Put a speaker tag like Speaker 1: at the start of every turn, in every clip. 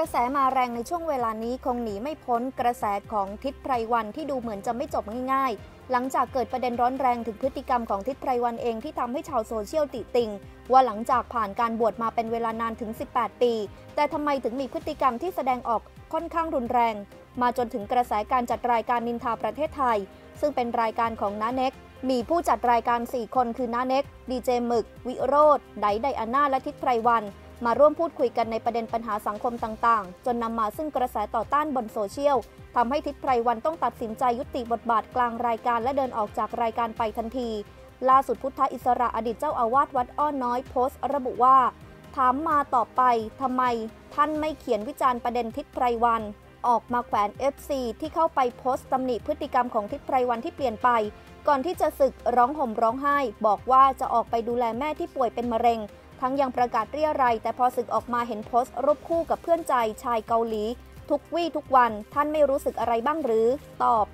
Speaker 1: ระแสมาแรงในช่วงเวลานี้คงหนีไม่พ้นกระแสของทิศไพรวันที่ดูเหมือนจะไม่จบง่ายๆ หลังจากเกิดประเด็นร้อนแรงถึงพฤติกรรมของทิศไพรวันเองที่ทำให้ชาวโซเชียลติติง ว่าหลังจากผ่านการบวชมาเป็นเวลานานถึง 18 ปี แต่ทำไมถึงมีพฤติกรรมที่แสดงออกค่อนข้างรุนแรง มาจนถึงกระแสการจัดรายการนินทาประเทศไทย ซึ่งเป็นรายการของน้าเน็กมีผู้จัดรายการ 4 คนคือน้าเน็กดีเจหมึก วิโรธไดไดอาน่าและทิศไพรวัน มาร่วมพูดคุยกันในประเด็นปัญหาสังคมต่างๆ จนนำมาซึ่งกระแสต่อต้านบนโซเชียลทำให้ทิศไพรวันต้องตัดสินใจยุติบทบาทกลางรายการและเดินออกจากรายการไปทันที ล่าสุดพุทธอิสระอดีตเจ้าอาวาสวัดอ้อน้อยโพสต์ ระบุว่า ถามมาต่อไปทำไม ท่านไม่เขียนวิจารณ์ประเด็นทิศไพรวันออกมาแขวน FC ที่เข้าไปโพสต์ตำหนิพฤติกรรมของทิศไพรวันที่เปลี่ยนไป ก่อนที่จะศึกร้องห่มร้องไห้ บอกว่าจะออกไปดูแลแม่ที่ป่วยเป็นมะเร็ง ทั้งยังประกาศเรียรัยแต่พอศึกออกมาเห็นโพสต์รูปคู่กับเพื่อนใจชายเกาหลี ทุกวี่ทุกวันท่านไม่รู้สึกอะไรบ้างหรือ ตอบ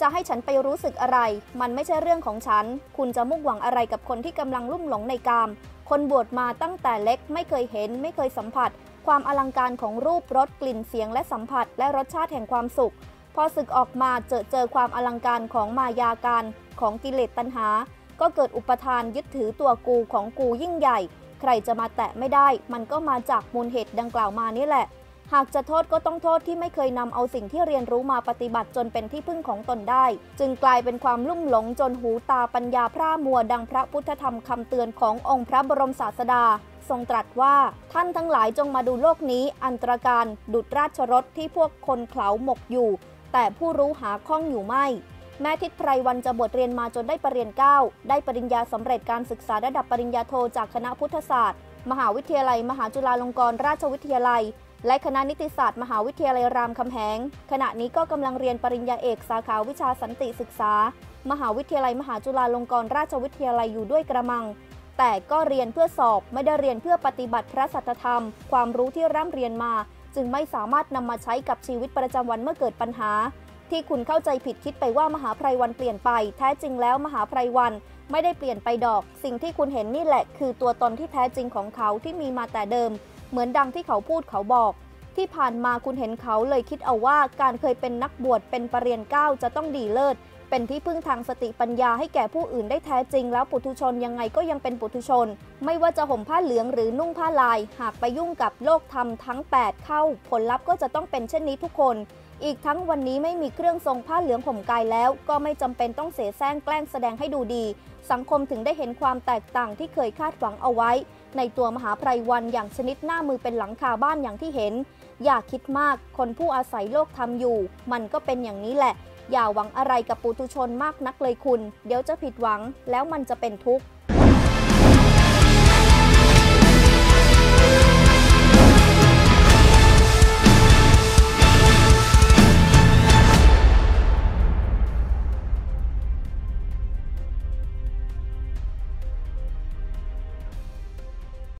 Speaker 1: จะให้ฉันไปรู้สึกอะไร มันไม่ใช่เรื่องของฉัน คุณจะมุ่งหวังอะไรกับคนที่กำลังลุ่มหลงในกาม คนบวชมาตั้งแต่เล็กไม่เคยเห็น ไม่เคยสัมผัส ความอลังการของรูปรสกลิ่นเสียงและสัมผัส และรสชาติแห่งความสุข พอศึกออกมาเจอเจอความอลังการของมายาการของกิเลสตัณหา ก็เกิดอุปทานยึดถือตัวกูของกูยิ่งใหญ่ใครจะมาแตะไม่ได้ มันก็มาจากมูลเหตุดังกล่าวมานี่แหละ หากจะโทษก็ต้องโทษที่ไม่เคยนำเอาสิ่งที่เรียนรู้มาปฏิบัติจนเป็นที่พึ่งของตนได้ จึงกลายเป็นความลุ่มหลงจนหูตาปัญญาพร่ามัวดังพระพุทธธรรมคำเตือนขององค์พระบรมศาสดาทรงตรัสว่าท่านทั้งหลายจงมาดูโลกนี้อันตรการดุดราชรถที่พวกคนเขาหมกอยู่ แต่ผู้รู้หาข้องอยู่ไม่ แม่ทิศไพรวันจะบทเรียนมาจนได้ปรริญญา9ได้ปริญญาสำเร็จการศึกษาระดับปริญญาโทจากคณะพุทธศาสตร์ มหาวิทยาลัย มหาจุฬาลงกรณราชวิทยาลัย และคณะนิติศาสตร์ มหาวิทยาลัยรามคำแหง ขณะนี้ก็กำลังเรียนปริญญาเอกสาขาวิชาสันติศึกษา มหาวิทยาลัย มหาจุฬาลงกรณราชวิทยาลัยอยู่ด้วยกระมัง แต่ก็เรียนเพื่อสอบไม่ได้เรียนเพื่อปฏิบัติพระสัจธรรม ความรู้ที่ร่ำเรียนมา จึงไม่สามารถนำมาใช้กับชีวิตประจำวันเมื่อเกิดปัญหา ที่คุณเข้าใจผิดคิดไปว่ามหาไพรวันเปลี่ยนไป แท้จริงแล้วมหาไพรวันไม่ได้เปลี่ยนไปดอก สิ่งที่คุณเห็นนี่แหละ คือตัวตนที่แท้จริงของเขาที่มีมาแต่เดิม เหมือนดังที่เขาพูดเขาบอก ที่ผ่านมาคุณเห็นเขาเลยคิดเอาว่าการเคยเป็นนักบวชเป็นปรริญญาเก้าจะต้องดีเลิศ เป็นที่พึ่งทางสติปัญญาให้แก่ผู้อื่นได้แท้จริงแล้วปุถุชนยังไงก็ยังเป็นปุถุชน ไม่ว่าจะห่มผ้าเหลืองหรือนุ่งผ้าลาย หากไปยุ่งกับโลกธรรมทั้ง 8 เข้า ผลลัพธ์ก็จะต้องเป็นเช่นนี้ทุกคน อีกทั้งวันนี้ไม่มีเครื่องทรงผ้าเหลืองห่มกายแล้ว ก็ไม่จำเป็นต้องเสียแซงแกล้งแสดงให้ดูดี สังคมถึงได้เห็นความแตกต่างที่เคยคาดหวังเอาไว้ ในตัวมหาไพรวันอย่างชนิดหน้ามือเป็นหลังคาบ้านอย่างที่เห็น อย่าคิดมาก คนผู้อาศัยโลกทำอยู่ มันก็เป็นอย่างนี้แหละ อย่าหวังอะไรกับปุถุชนมากนักเลยคุณ เดี๋ยวจะผิดหวังแล้วมันจะเป็นทุกข์